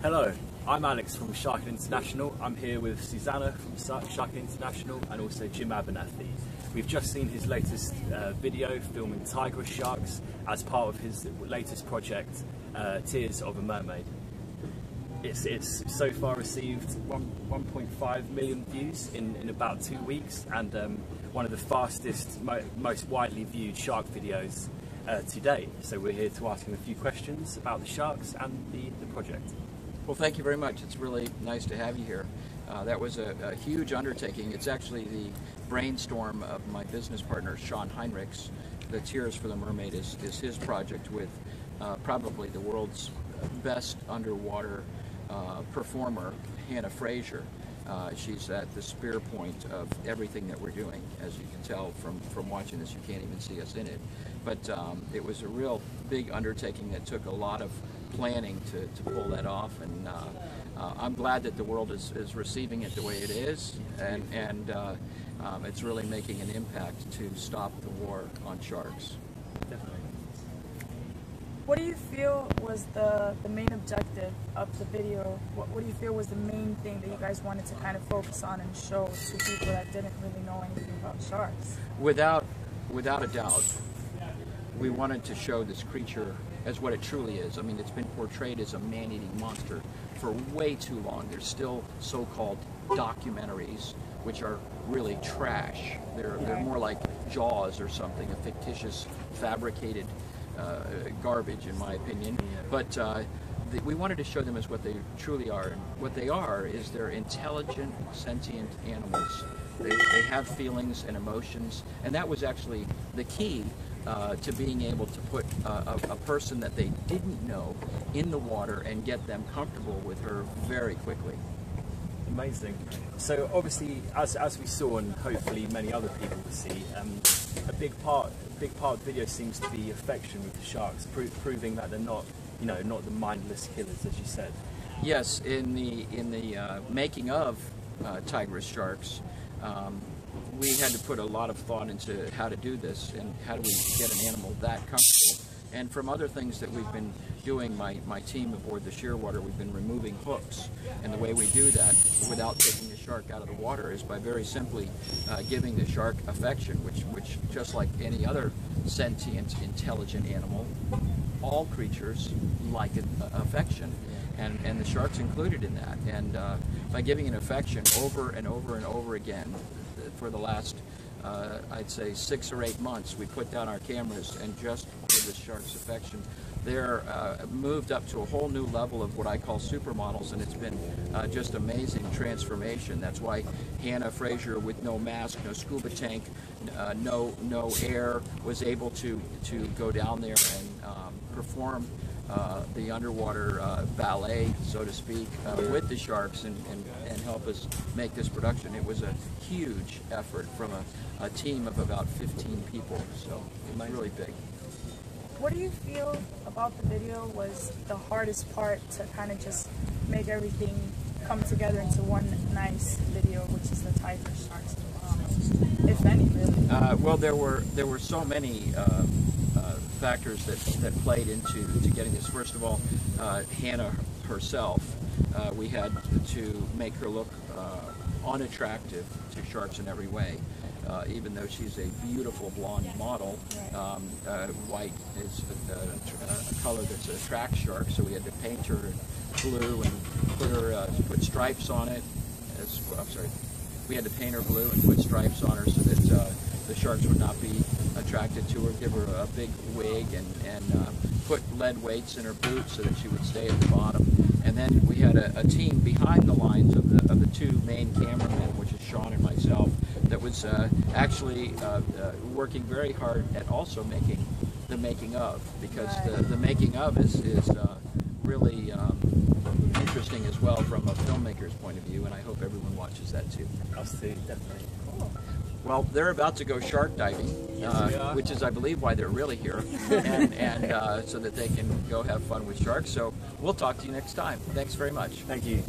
Hello, I'm Alex from Shark International. I'm here with Susanna from Shark International and also Jim Abernethy. We've just seen his latest uh, video filming tigress sharks as part of his latest project, uh, Tears of a Mermaid. It's, it's so far received 1.5 million views in, in about two weeks and um, one of the fastest, mo most widely viewed shark videos uh, to date. So we're here to ask him a few questions about the sharks and the, the project. Well, thank you very much. It's really nice to have you here. Uh, that was a, a, huge undertaking. It's actually the brainstorm of my business partner, Shawn Heinrichs. The Tears for the Mermaid is, is his project with uh, probably the world's best underwater uh, performer, Hannah Fraser. Uh, she's at the spear point of everything that we're doing. As you can tell from, from watching this, you can't even see us in it. But um, it was a real big undertaking that took a lot of planning to, to pull that off. And uh, uh, I'm glad that the world is, is receiving it the way it is. And, and uh, um, it's really making an impact to stop the war on sharks. Definitely. What do you feel was the, the main objective of the video? What, what do you feel was the main thing that you guys wanted to kind of focus on and show to people that didn't really know anything about sharks? Without, without a doubt, we wanted to show this creature as what it truly is. I mean, it's been portrayed as a man-eating monster for way too long. There's still so-called documentaries, which are really trash. They're, they're more like Jaws or something, a fictitious, fabricated uh, garbage, in my opinion. But uh, the, we wanted to show them as what they truly are. And what they are is they're intelligent, sentient animals. They, they have feelings and emotions, and that was actually the key uh, to being able to put a, a, person that they didn't know in the water and get them comfortable with her very quickly. Amazing. So obviously, as, as we saw, and hopefully many other people will see, um, a big part a big part of the video seems to be affection with the sharks, pro proving that they're not, you know, not the mindless killers, as you said. Yes, in the in the uh, making of uh, tigress sharks, um, we had to put a lot of thought into how to do this and how do we get an animal that comfortable. And from other things that we've been doing, my, my team aboard the Shearwater, we've been removing hooks. And the way we do that without taking the shark out of the water is by very simply uh, giving the shark affection, which, which just like any other sentient, intelligent animal, all creatures like affection. And, and the shark's included in that. And uh, by giving an affection over and over and over again, for the last, uh, I'd say, six or eight months. We put down our cameras and just for the shark's affection. They're uh, moved up to a whole new level of what I call supermodels, and it's been uh, just amazing transformation. That's why Hannah Fraser, with no mask, no scuba tank, uh, no no air, was able to to go down there and um, perform uh, the underwater uh, ballet, so to speak, uh, with the sharks and, and, and, help us make this production. It was a huge effort from a, a team of about 15 people, so it was really big. What do you feel about the video was the hardest part to kind of just make everything come together into one nice video, which is the tiger sharks, if any, really? Uh, well, there were there were so many uh, factors that, that played into to getting this. First of all, uh, Hannah herself, uh, we had to make her look uh, unattractive to sharks in every way. Uh, even though she's a beautiful blonde model, um, uh, white is a, a, a, color that attracts sharks, so we had to paint her blue and put her uh, put stripes on it. As, I'm sorry, we had to paint her blue and put stripes on her so that the sharks would not be attracted to her, give her a big wig and, and uh, put lead weights in her boots so that she would stay at the bottom. And then we had a, a team behind the lines of the, of the two main cameramen, which is Shawn and myself, that was uh, actually uh, uh working very hard at also making the making of, because the, the making of is, is uh, really um, interesting as well from a filmmaker's point of view, and I hope everyone watches that too. Us too, definitely. Cool. Well, they're about to go shark diving, uh, which is, I believe, why they're really here, and, and uh, so that they can go have fun with sharks. So we'll talk to you next time. Thanks very much. Thank you.